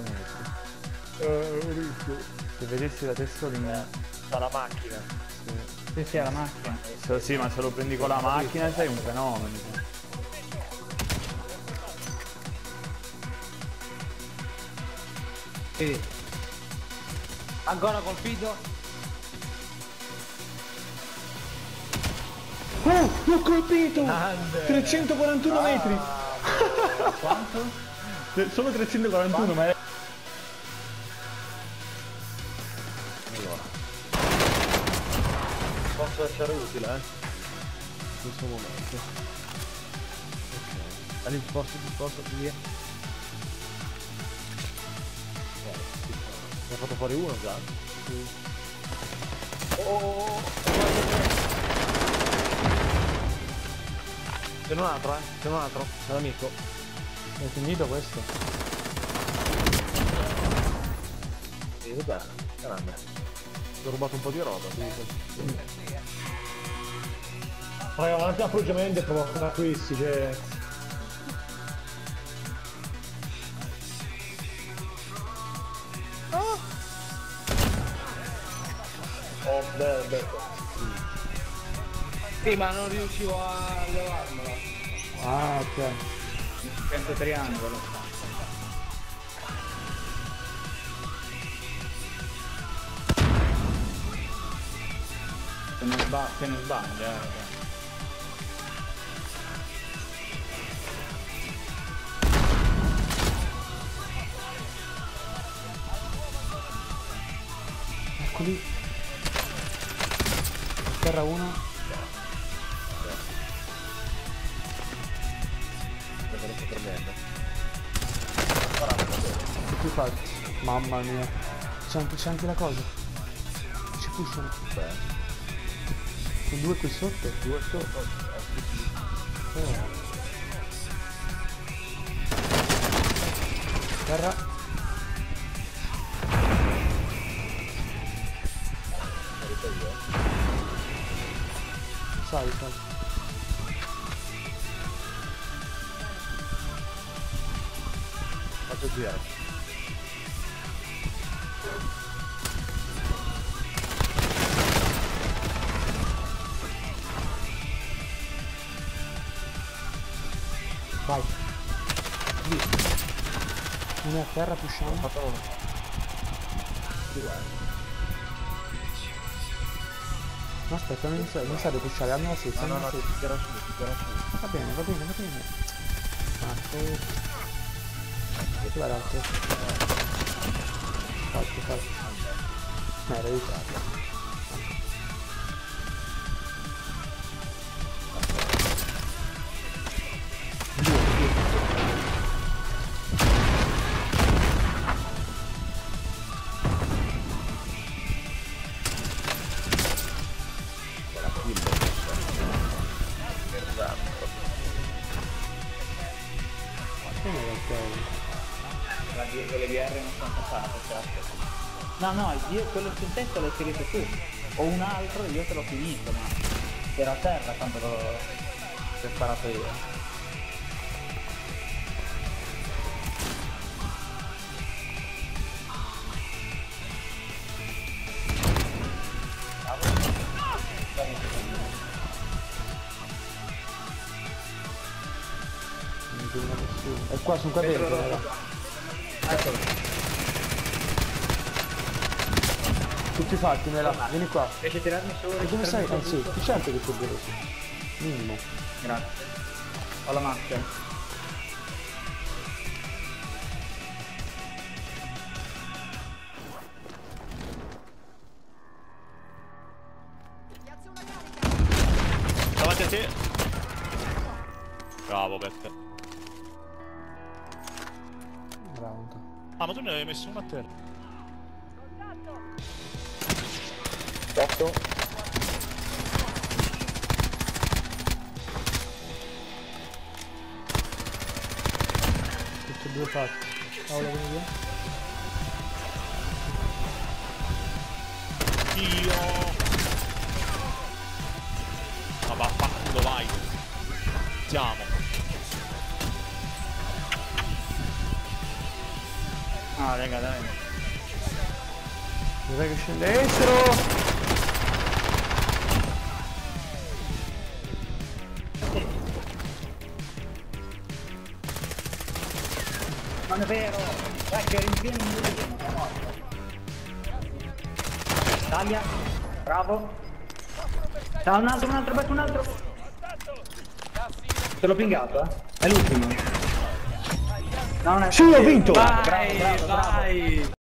più. Se vedessi la testolina. Sta la macchina. Sì, sì, è la macchina. Se- sì, ma se lo prendi con la macchina sei un fenomeno. Sì. Ancora colpito? Oh, l'ho colpito! Grande. 341 metri! Quanto? Solo 341, ma è... Posso essere utile, eh? In questo momento. Ok. Allora, forse ti posso via. Ne ha fatto fuori uno già. Oh, C'è un altro, eh? C'è un altro. È l'amico. È finito questo? Sì, vabbè. Grande. Ho rubato un po' di roba. quindi- Vai avanti appoggiamento e provo acquisti, cioè... Oh, bello, bello. Sì, ma non riuscivo a levarmela. Ah, ok. Sento triangolo. Se ne, sba- se ne sbaglia, eh. raga. Ecco lì. Terra 1. È tremendo. Che più fatti? Mamma mia. C'è anche, anche la cosa. Ci pushano. Con due qui sotto. Due sotto. Oh. Terra. Sai. Faccio girare. Vai. Lì. Uno a terra, pushiamo. Fatto uno. No, aspetta, non sa, non di pushare, hanno la stessa, No, hanno no, la no, stessa. ti tira su. Va bene, va bene, va bene. Marco. L'altro? Falso, falso. Ma era aiutato. Due, La D- quelle VR non sono passate, certo. No, no, io quello sul tetto l'hai finito tu. O un altro io te l'ho finito, ma era a terra quando l'ho l'ho sparato io. È qua, sono qua dentro. Eccolo. Tutti fatti, Mela. Vieni qua. Riesci a tirarmi su? E dove sei? Eh sì, ti certo che sei veloce. Minimo. Grazie. Ho la maschera. Davanti a te. Bravo Beppe. Ah, ma tu ne avevi messo uno a terra. Sotto. Tutti e due fatti. Paolo, vieni via. Dio. Ah, raga, dai. Vorrei che scendessero. Non è vero! Dai che in ultimo, è morto. Taglia, bravo. Ciao, un altro, un altro, un altro. Te l'ho pingato, eh? È l'ultimo. No, non è Sì, ho vinto! Bravo, bravo, bravo, bravo. Vai!